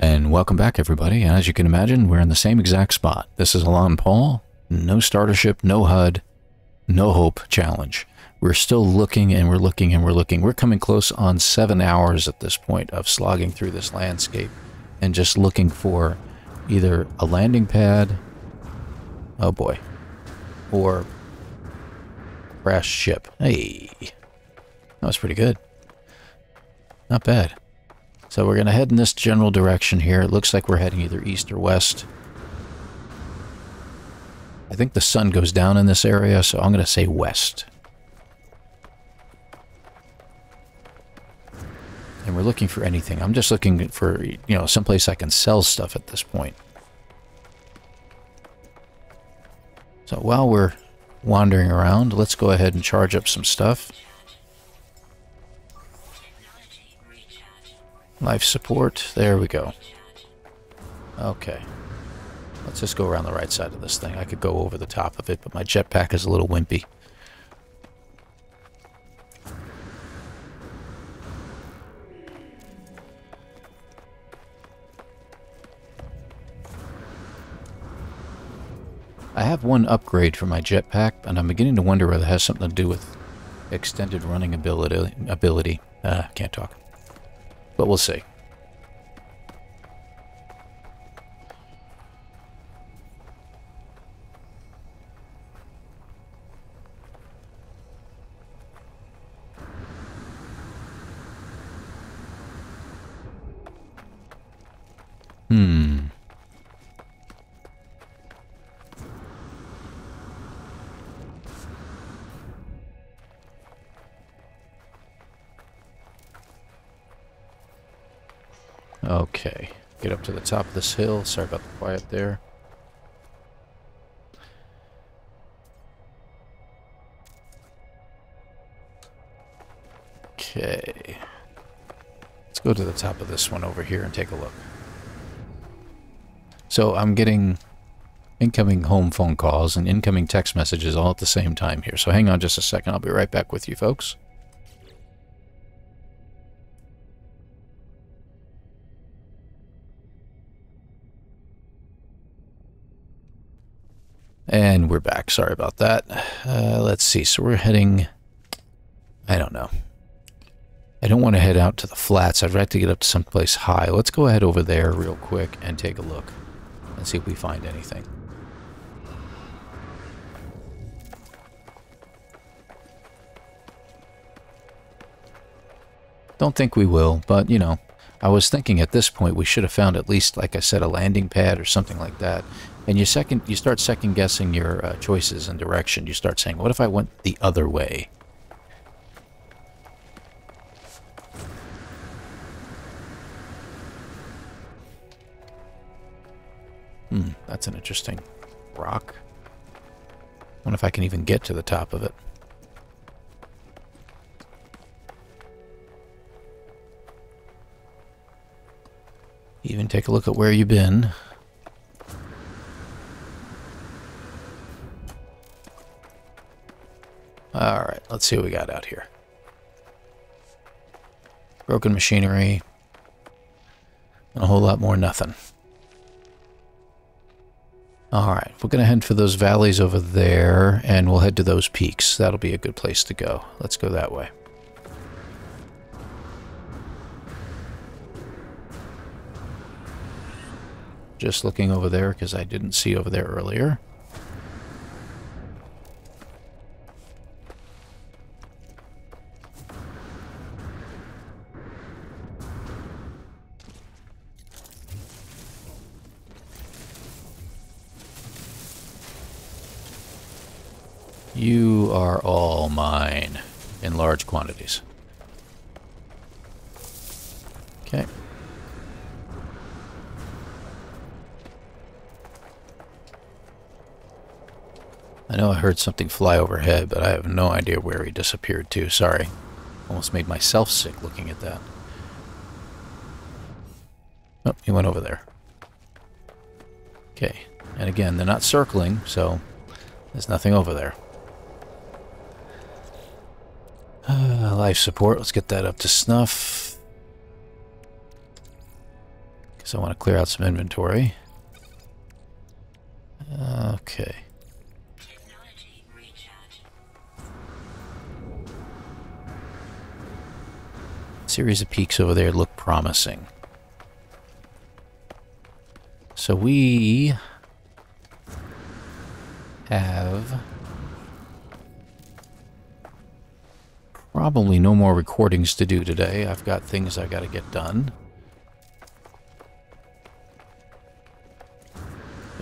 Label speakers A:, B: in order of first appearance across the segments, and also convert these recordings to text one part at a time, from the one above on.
A: And welcome back, everybody. As you can imagine, we're in the same exact spot. This is Elan Paul. No starter ship, no HUD, no hope challenge. We're still looking and we're looking and we're looking. We're coming close on seven hours at this point of slogging through this landscape and just looking for either a landing pad, oh boy, or crash ship. Hey, that was pretty good. Not bad. So we're going to head in this general direction here. It looks like we're heading either east or west. I think the sun goes down in this area, so I'm going to say west. And we're looking for anything. I'm just looking for, you know, someplace I can sell stuff at this point. So while we're wandering around, let's go ahead and charge up some stuff. Life support. There we go. Okay. Let's just go around the right side of this thing. I could go over the top of it, but my jetpack is a little wimpy. I have one upgrade for my jetpack, and I'm beginning to wonder whether it has something to do with extended running ability. ability. Uh, can't talk. But we'll see. Top of this hill. Sorry about the quiet there. Okay. Let's go to the top of this one over here and take a look. So I'm getting incoming home phone calls and incoming text messages all at the same time here. So hang on just a second. I'll be right back with you folks. And we're back. Sorry about that. Uh, let's see. So we're heading... I don't know. I don't want to head out to the flats. I'd like to get up to someplace high. Let's go ahead over there real quick and take a look and see if we find anything. Don't think we will, but, you know, I was thinking at this point we should have found at least, like I said, a landing pad or something like that. And you second, you start second guessing your uh, choices and direction. You start saying, "What if I went the other way?" Hmm, that's an interesting rock. wonder if I can even get to the top of it. Even take a look at where you've been. Let's see what we got out here. Broken machinery. And a whole lot more nothing. Alright, we're going to head for those valleys over there, and we'll head to those peaks. That'll be a good place to go. Let's go that way. Just looking over there because I didn't see over there earlier. I know I heard something fly overhead, but I have no idea where he disappeared to. Sorry. Almost made myself sick looking at that. Oh, he went over there. Okay. And again, they're not circling, so there's nothing over there. Uh, life support, let's get that up to snuff. Because I want to clear out some inventory. Okay. Series of peaks over there look promising. So we have probably no more recordings to do today. I've got things I got to get done.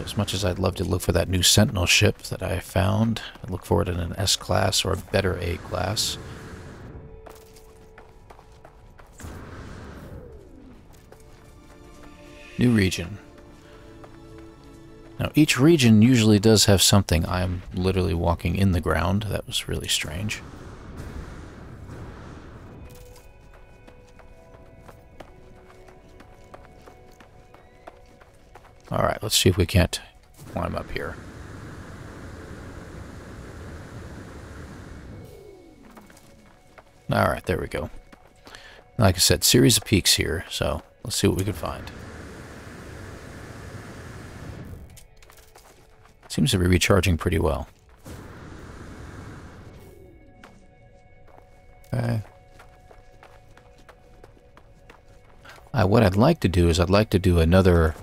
A: As much as I'd love to look for that new Sentinel ship that I found, I look for it in an S-class or a better A-class. New region. Now, each region usually does have something. I'm literally walking in the ground. That was really strange. Alright, let's see if we can't climb up here. Alright, there we go. Like I said, series of peaks here, so let's see what we can find. Seems to be recharging pretty well. Okay. Uh, what I'd like to do is I'd like to do another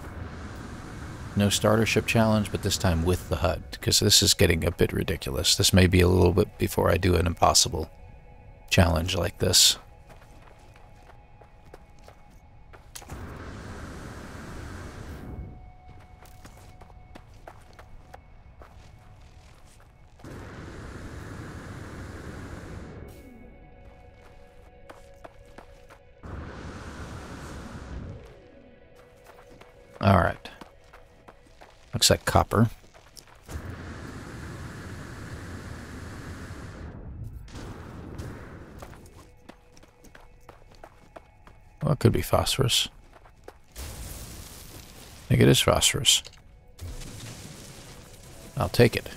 A: no starter ship challenge, but this time with the HUD, because this is getting a bit ridiculous. This may be a little bit before I do an impossible challenge like this. All right. Looks like copper. Well, it could be phosphorus. I think it is phosphorus. I'll take it.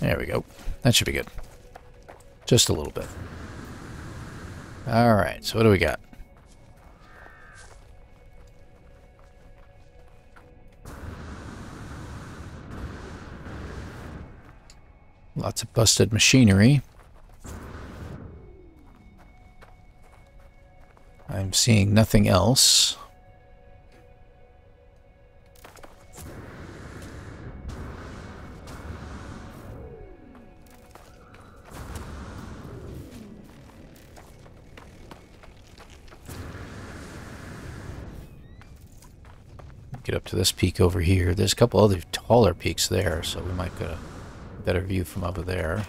A: There we go. That should be good. Just a little bit. Alright, so what do we got? Lots of busted machinery. I'm seeing nothing else. Get up to this peak over here. There's a couple other taller peaks there, so we might get a better view from over there.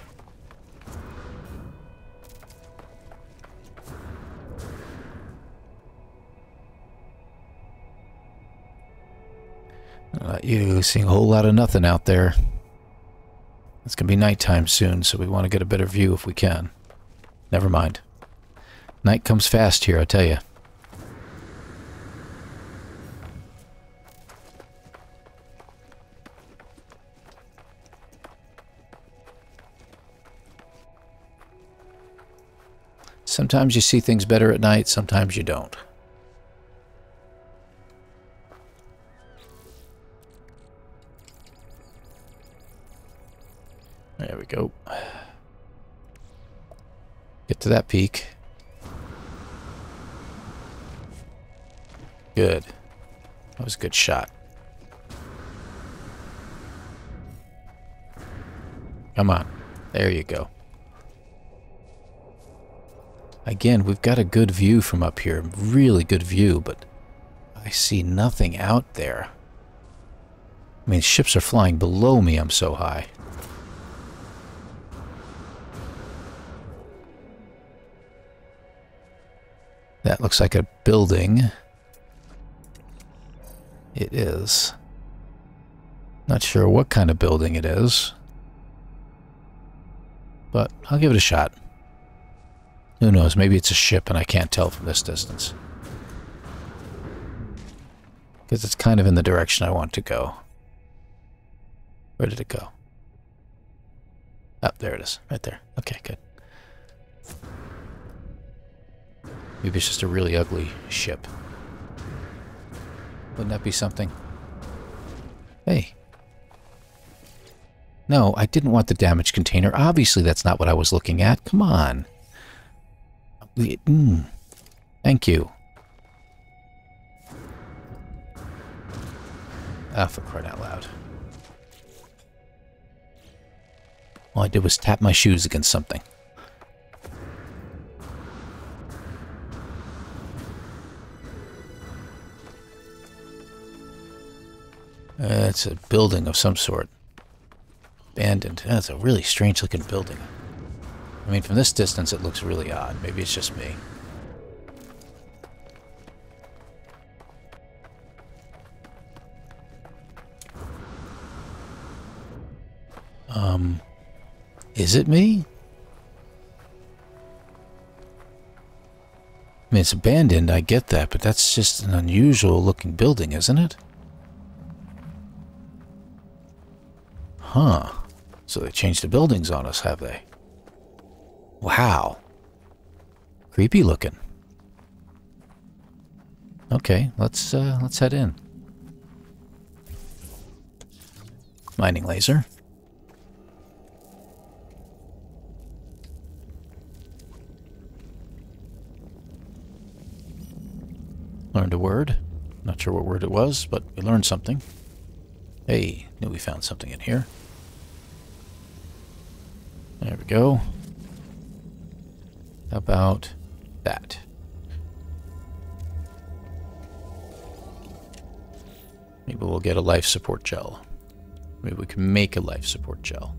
A: Not you seeing a whole lot of nothing out there. It's going to be nighttime soon, so we want to get a better view if we can. Never mind. Night comes fast here, I tell you. Sometimes you see things better at night, sometimes you don't. There we go. Get to that peak. Good. That was a good shot. Come on. There you go. Again, we've got a good view from up here. Really good view, but I see nothing out there. I mean, ships are flying below me. I'm so high. That looks like a building. It is. Not sure what kind of building it is. But I'll give it a shot. Who knows, maybe it's a ship and I can't tell from this distance. Because it's kind of in the direction I want to go. Where did it go? Oh, there it is. Right there. Okay, good. Maybe it's just a really ugly ship. Wouldn't that be something? Hey. No, I didn't want the damage container. Obviously, that's not what I was looking at. Come on. Mm. Thank you. Ah, for crying out loud. All I did was tap my shoes against something. Uh, it's a building of some sort. Abandoned. That's a really strange looking building. I mean, from this distance it looks really odd. Maybe it's just me. Um, is it me? I mean, it's abandoned, I get that, but that's just an unusual looking building, isn't it? Huh. So they changed the buildings on us, have they? Wow. Creepy looking. Okay, let's uh, let's head in. Mining laser. Learned a word. Not sure what word it was, but we learned something. Hey, knew we found something in here. There we go. About that? Maybe we'll get a life support gel. Maybe we can make a life support gel.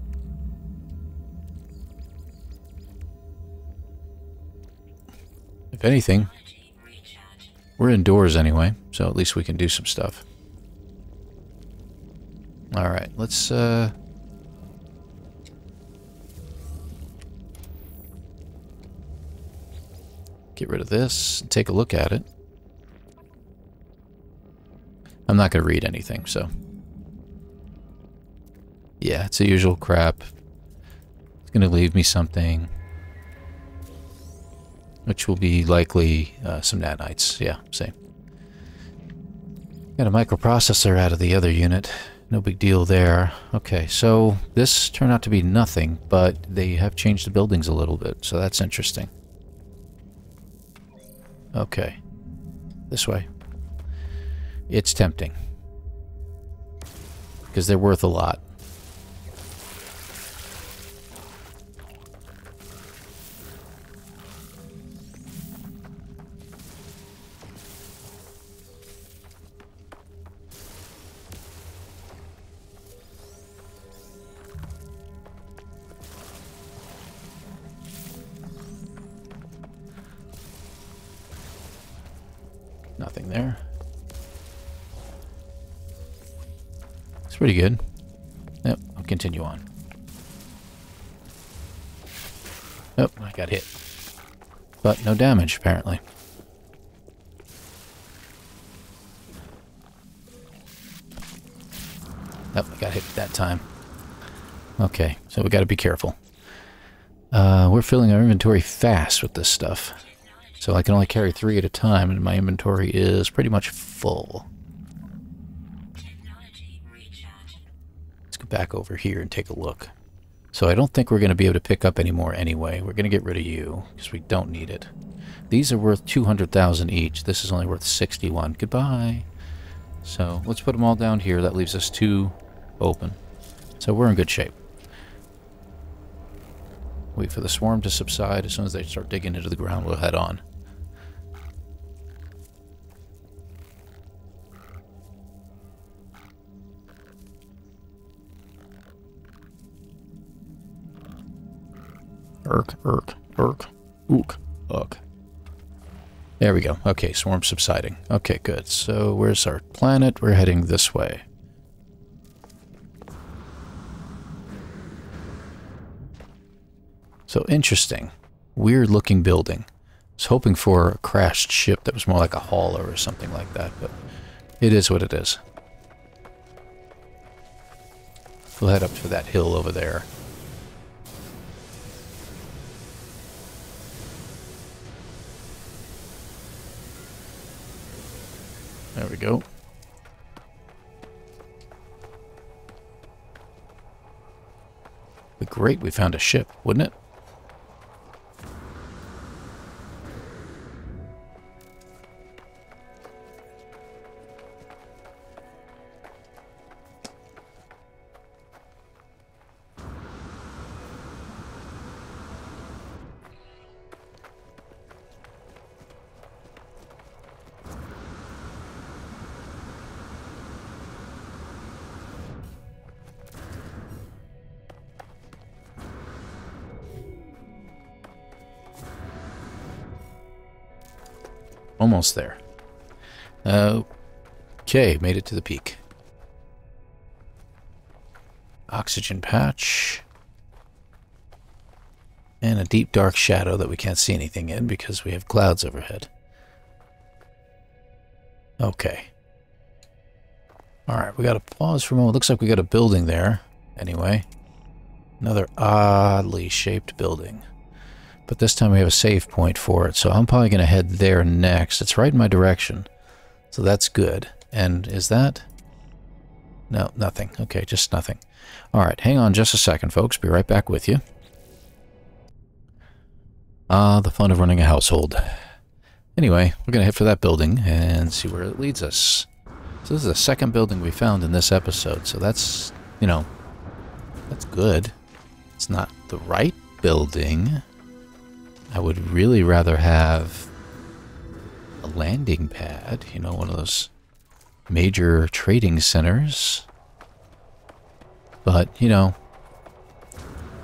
A: If anything, we're indoors anyway, so at least we can do some stuff. Alright, let's, uh... Get rid of this take a look at it. I'm not going to read anything, so... Yeah, it's the usual crap. It's going to leave me something which will be likely uh, some nanites. Yeah, same. Got a microprocessor out of the other unit. No big deal there. Okay, so this turned out to be nothing, but they have changed the buildings a little bit, so that's interesting. Okay. This way. It's tempting. Because they're worth a lot. Pretty good. Yep, I'll continue on. Oh, I got hit. But no damage, apparently. Oh, I got hit that time. Okay, so we got to be careful. Uh, we're filling our inventory fast with this stuff. So I can only carry three at a time, and my inventory is pretty much full. Let's go back over here and take a look. So I don't think we're going to be able to pick up any more anyway. We're going to get rid of you, because we don't need it. These are worth 200,000 each. This is only worth 61. Goodbye. So let's put them all down here. That leaves us two open. So we're in good shape. Wait for the swarm to subside. As soon as they start digging into the ground, we'll head on. Irk, irk, irk, ook, ugh. There we go. Okay, swarm subsiding. Okay, good. So where's our planet? We're heading this way. So interesting. Weird looking building. I was hoping for a crashed ship that was more like a hauler or something like that, but it is what it is. We'll head up to that hill over there. We go. But great, we found a ship, wouldn't it? Okay, made it to the peak. Oxygen patch. And a deep dark shadow that we can't see anything in because we have clouds overhead. Okay. Alright, we got to pause for a moment. Looks like we got a building there. Anyway. Another oddly shaped building. But this time we have a save point for it, so I'm probably going to head there next. It's right in my direction, so that's good. And is that... No, nothing. Okay, just nothing. All right, hang on just a second, folks. Be right back with you. Ah, the fun of running a household. Anyway, we're going to head for that building and see where it leads us. So this is the second building we found in this episode, so that's, you know, that's good. It's not the right building, I would really rather have landing pad, you know, one of those major trading centers. But, you know,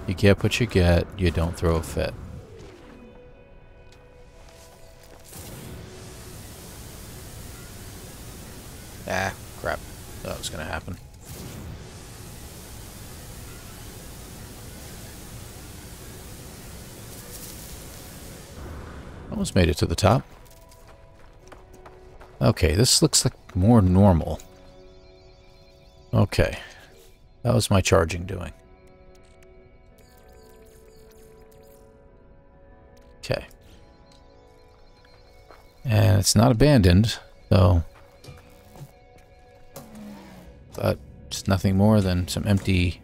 A: you get what you get, you don't throw a fit. Ah, crap. That was to happen. Almost made it to the top. Okay, this looks like more normal. Okay. That was my charging doing. Okay. And it's not abandoned, so... But it's nothing more than some empty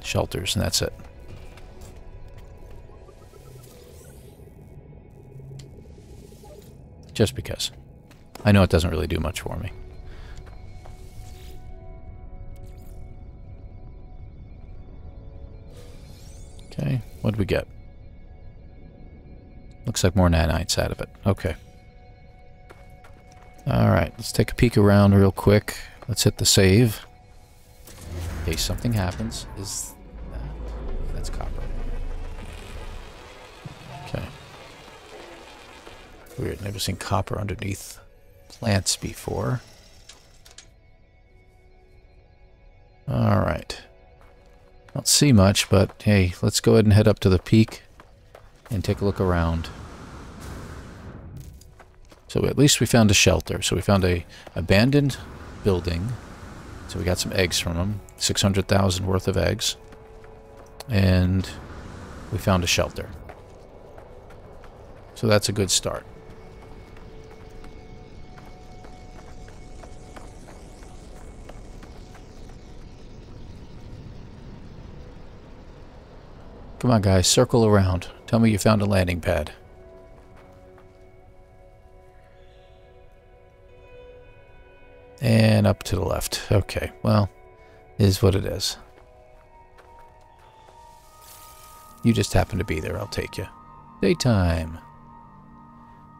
A: shelters, and that's it. Just because. I know it doesn't really do much for me. Okay, what do we get? Looks like more nanites out of it. Okay. Alright, let's take a peek around real quick. Let's hit the save. In case something happens. Is that... That's copper. Weird, never seen copper underneath plants before. Alright. Don't see much, but hey, let's go ahead and head up to the peak and take a look around. So at least we found a shelter. So we found a abandoned building. So we got some eggs from them. 600,000 worth of eggs. And we found a shelter. So that's a good start. Come on, guys. Circle around. Tell me you found a landing pad. And up to the left. Okay, well, is what it is. You just happen to be there. I'll take you. Daytime.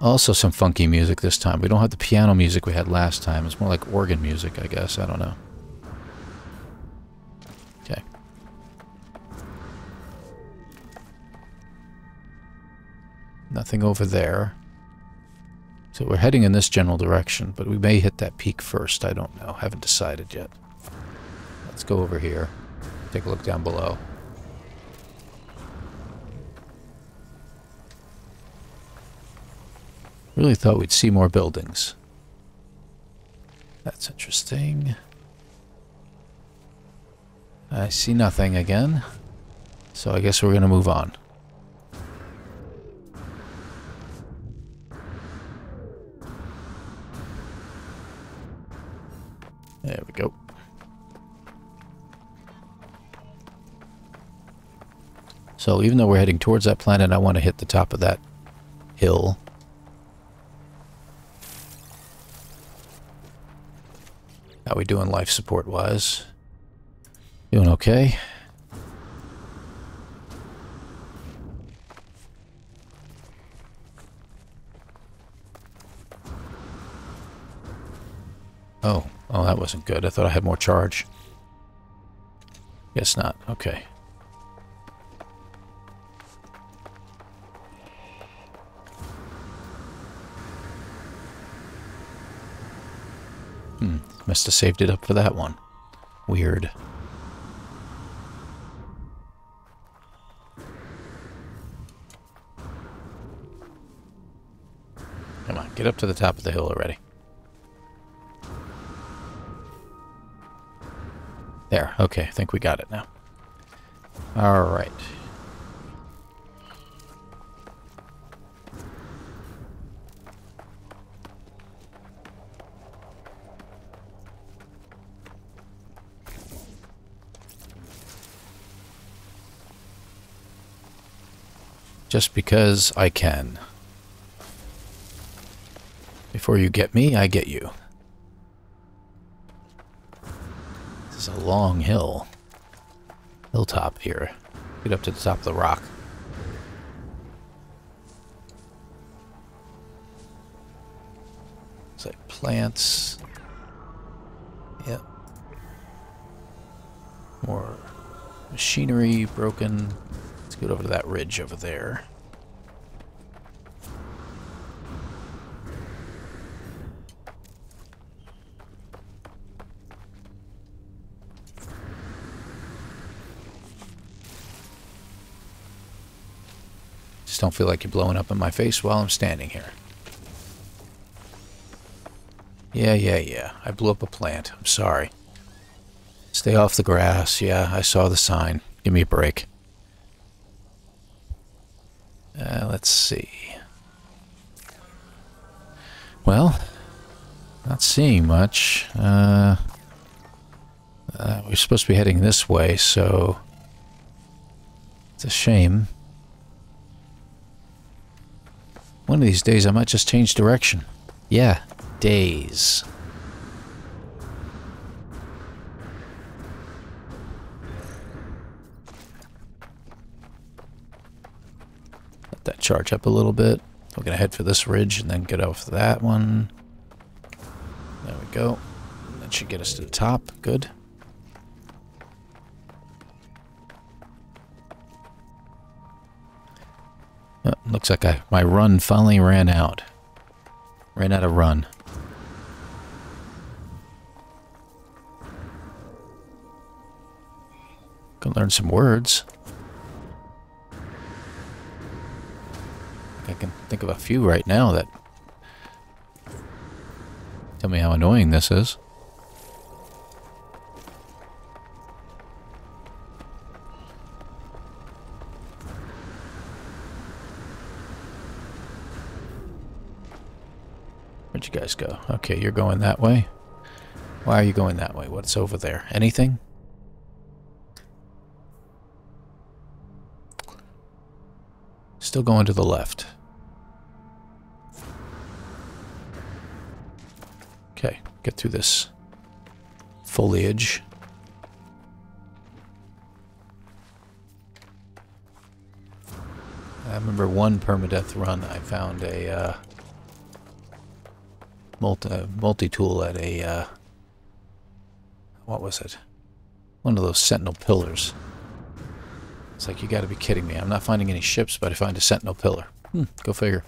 A: Also some funky music this time. We don't have the piano music we had last time. It's more like organ music, I guess. I don't know. Nothing over there. So we're heading in this general direction, but we may hit that peak first. I don't know. Haven't decided yet. Let's go over here. Take a look down below. Really thought we'd see more buildings. That's interesting. I see nothing again. So I guess we're going to move on. So even though we're heading towards that planet, I want to hit the top of that hill. How we doing life support wise? Doing okay. Oh, oh, that wasn't good. I thought I had more charge. Guess not. Okay. Must have saved it up for that one. Weird. Come on, get up to the top of the hill already. There, okay, I think we got it now. Alright. Just because I can. Before you get me, I get you. This is a long hill. Hilltop here. Get up to the top of the rock. It's like plants. Yep. More machinery broken. Get over to that ridge over there. Just don't feel like you're blowing up in my face while I'm standing here. Yeah, yeah, yeah. I blew up a plant. I'm sorry. Stay off the grass. Yeah, I saw the sign. Give me a break. Uh, let's see. Well, not seeing much. Uh, uh, we're supposed to be heading this way, so it's a shame. One of these days I might just change direction. Yeah, days. Let that charge up a little bit. We're going to head for this ridge and then get off that one. There we go. That should get us to the top. Good. Oh, looks like I, my run finally ran out. Ran out of run. Can learn some words. Think of a few right now that tell me how annoying this is. Where'd you guys go? Okay, you're going that way. Why are you going that way? What's over there? Anything? Still going to the left. Okay, get through this foliage. I remember one permadeath run, I found a uh, multi multi-tool at a uh, what was it? One of those sentinel pillars. It's like you got to be kidding me. I'm not finding any ships, but I find a sentinel pillar. Hmm, go figure.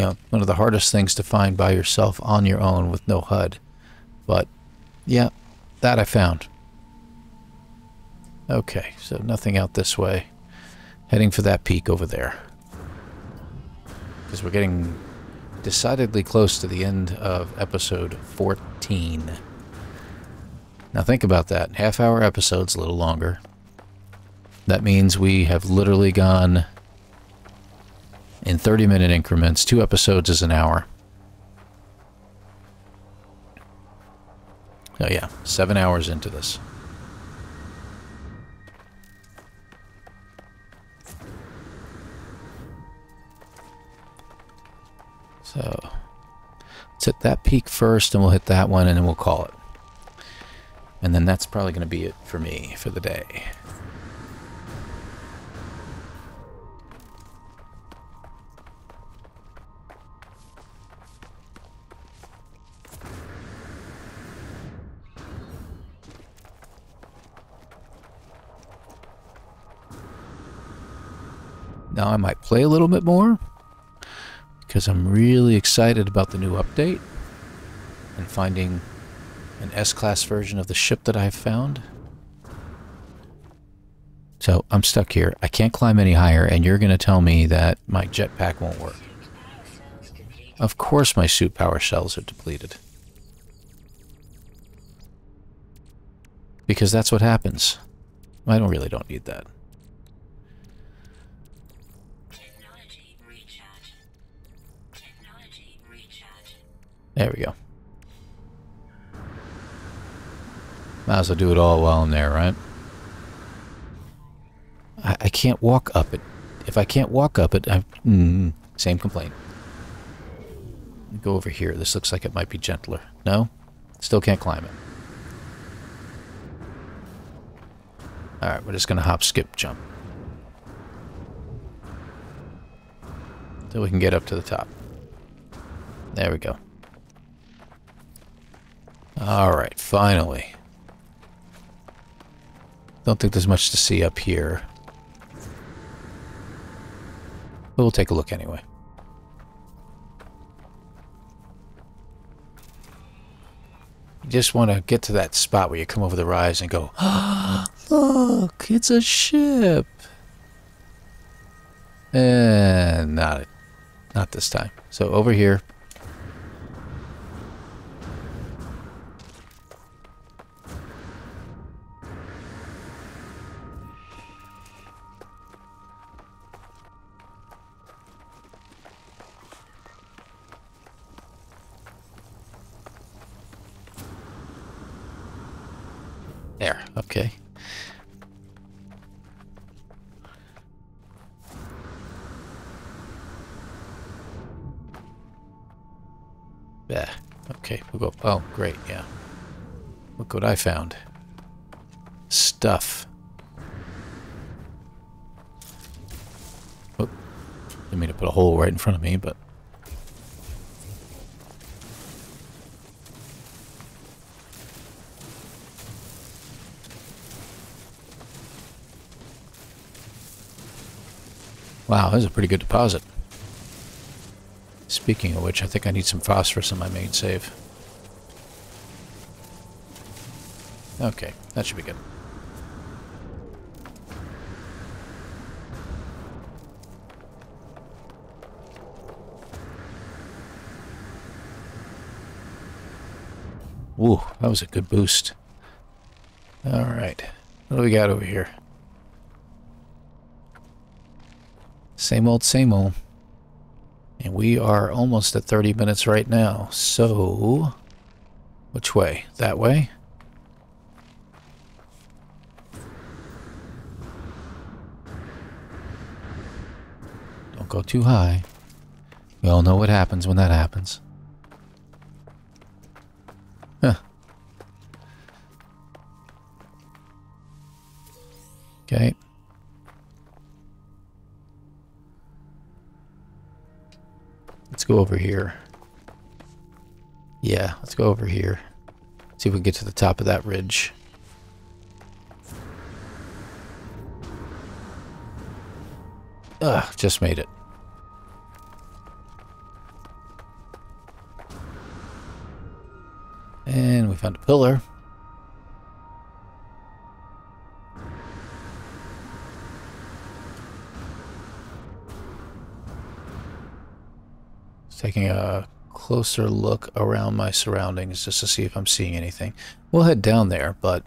A: You know, one of the hardest things to find by yourself on your own with no HUD. But yeah, that I found. Okay, so nothing out this way. Heading for that peak over there. Because we're getting decidedly close to the end of episode 14. Now think about that. Half hour episodes, a little longer. That means we have literally gone in 30 minute increments. Two episodes is an hour. Oh yeah, seven hours into this. So, let's hit that peak first, and we'll hit that one, and then we'll call it. And then that's probably going to be it for me for the day. Now I might play a little bit more because I'm really excited about the new update and finding an S-Class version of the ship that I've found. So I'm stuck here. I can't climb any higher, and you're going to tell me that my jetpack won't work. Of course my suit power cells are depleted. Because that's what happens. I don't really don't need that. There we go. Might as well do it all while I'm there, right? I, I can't walk up it. If I can't walk up it, I... Mm, same complaint. Go over here. This looks like it might be gentler. No? Still can't climb it. Alright, we're just going to hop, skip, jump. Till we can get up to the top. There we go. Alright, finally. Don't think there's much to see up here. But we'll take a look anyway. You just want to get to that spot where you come over the rise and go, oh, look, it's a ship. And not, not this time. So over here, There, okay. Yeah, okay, we'll go. Oh, great, yeah. Look what I found. Stuff. Oh, didn't mean to put a hole right in front of me, but... Wow, that's a pretty good deposit. Speaking of which, I think I need some phosphorus in my main save. Okay, that should be good. Ooh, that was a good boost. Alright, what do we got over here? Same old, same old. And we are almost at 30 minutes right now. So, which way? That way? Don't go too high. We all know what happens when that happens. Huh. Okay. Let's go over here. Yeah, let's go over here. See if we can get to the top of that ridge. Ugh, just made it. And we found a pillar. Taking a closer look around my surroundings just to see if I'm seeing anything. We'll head down there, but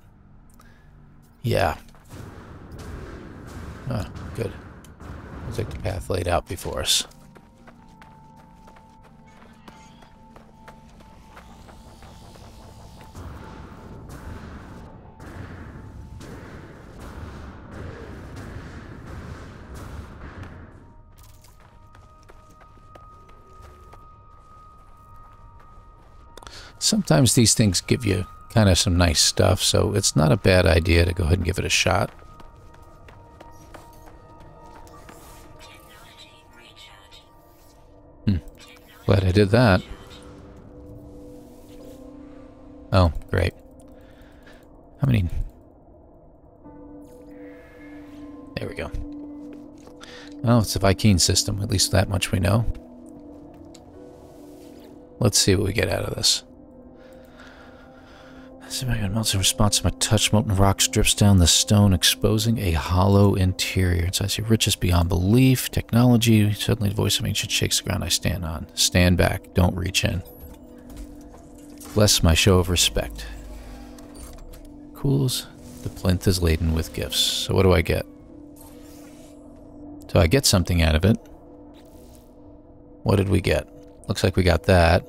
A: yeah. Oh, good. Looks like the path laid out before us. Sometimes these things give you kind of some nice stuff, so it's not a bad idea to go ahead and give it a shot. Hmm. Glad I did that. Oh, great. How many? There we go. Oh, it's a Vy'keen system. At least that much we know. Let's see what we get out of this. Melts in response to my touch. Molten rock drips down the stone, exposing a hollow interior. Inside, I see riches beyond belief. Technology. Suddenly, the voice of ancient shakes the ground I stand on. Stand back. Don't reach in. Bless my show of respect. Cools. The plinth is laden with gifts. So what do I get? So I get something out of it. What did we get? Looks like we got that.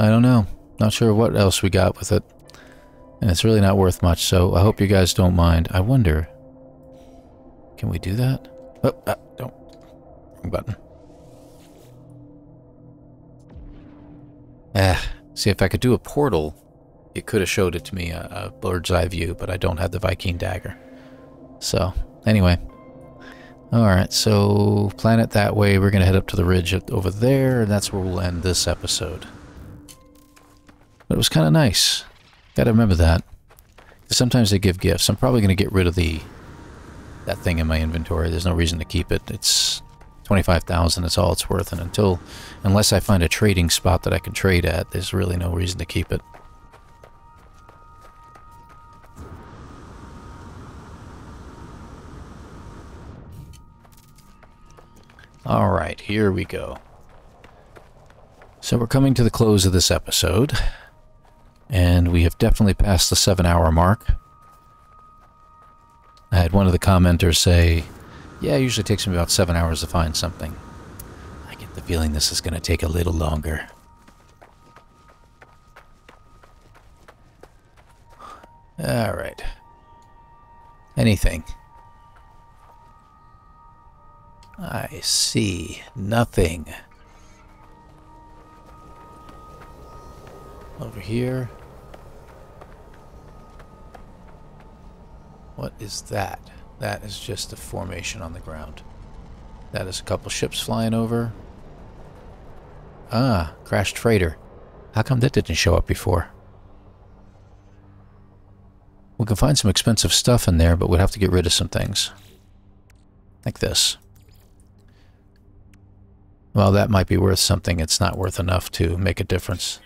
A: I don't know. Not sure what else we got with it. And it's really not worth much, so I hope you guys don't mind. I wonder... Can we do that? Oh, uh, don't. Wrong button. Ah, see if I could do a portal, it could have showed it to me, a, a bird's eye view, but I don't have the Vy'keen dagger. So, anyway. Alright, so plan it that way. We're going to head up to the ridge over there, and that's where we'll end this episode. But it was kind of nice. Gotta remember that. Sometimes they give gifts. I'm probably going to get rid of the that thing in my inventory. There's no reason to keep it. It's 25,000. It's all it's worth. And until, unless I find a trading spot that I can trade at, there's really no reason to keep it. All right, here we go. So we're coming to the close of this episode. And we have definitely passed the seven hour mark. I had one of the commenters say, yeah, it usually takes me about seven hours to find something. I get the feeling this is going to take a little longer. Alright. Anything. I see nothing. Over here. What is that? That is just a formation on the ground. That is a couple ships flying over. Ah, crashed freighter. How come that didn't show up before? We can find some expensive stuff in there, but we'd have to get rid of some things. Like this. Well, that might be worth something. It's not worth enough to make a difference.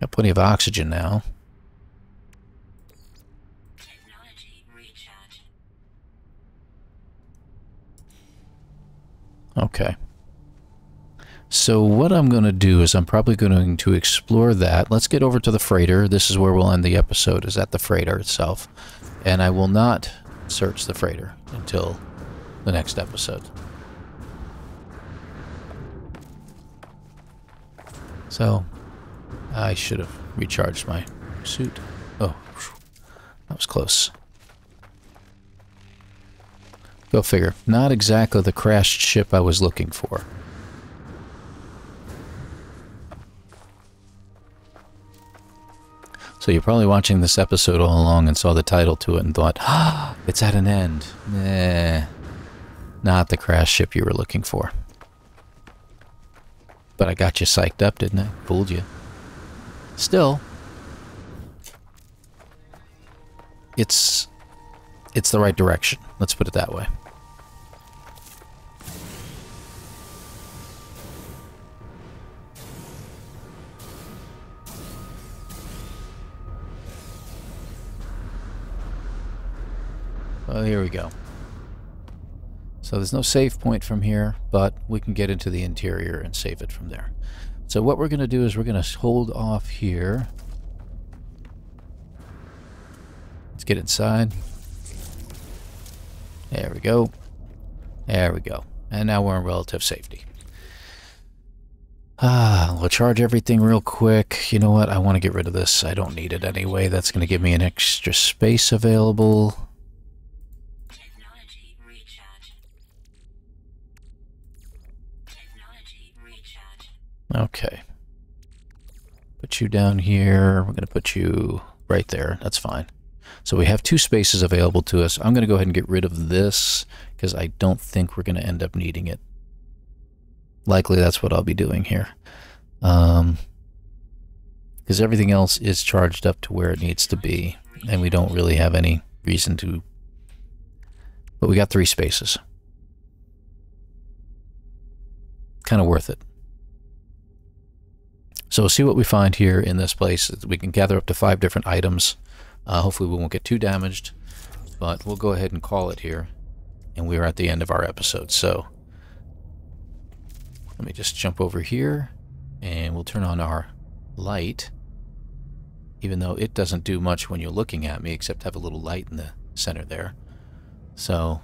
A: Got plenty of oxygen now. Okay. So what I'm going to do is I'm probably going to explore that. Let's get over to the freighter. This is where we'll end the episode, is at the freighter itself. And I will not search the freighter until the next episode. So, I should have recharged my suit. Oh, that was close. Go figure. Not exactly the crashed ship I was looking for. So you're probably watching this episode all along and saw the title to it and thought, ah, it's at an end. Nah, not the crash ship you were looking for. But I got you psyched up, didn't I? Fooled you. Still, it's it's the right direction. Let's put it that way. Well, here we go. So there's no save point from here, but we can get into the interior and save it from there. So what we're going to do is we're going to hold off here. Let's get inside. There we go. There we go. And now we're in relative safety. Ah, we'll charge everything real quick. You know what? I want to get rid of this. I don't need it anyway. That's going to give me an extra space available. Okay. Put you down here. We're going to put you right there. That's fine. So we have two spaces available to us. I'm going to go ahead and get rid of this because I don't think we're going to end up needing it. Likely that's what I'll be doing here. Um, because everything else is charged up to where it needs to be, and we don't really have any reason to. But we got three spaces. Kind of worth it. So we'll see what we find here in this place. We can gather up to five different items. Uh, hopefully we won't get too damaged, but we'll go ahead and call it here. And we are at the end of our episode. So let me just jump over here and we'll turn on our light. Even though it doesn't do much when you're looking at me except have a little light in the center there. So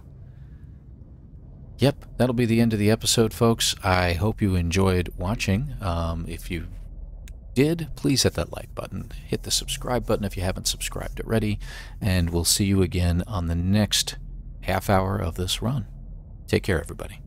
A: Yep, that'll be the end of the episode, folks. I hope you enjoyed watching. Um, if you did, please hit that like button. Hit the subscribe button if you haven't subscribed already. And we'll see you again on the next half hour of this run. Take care, everybody.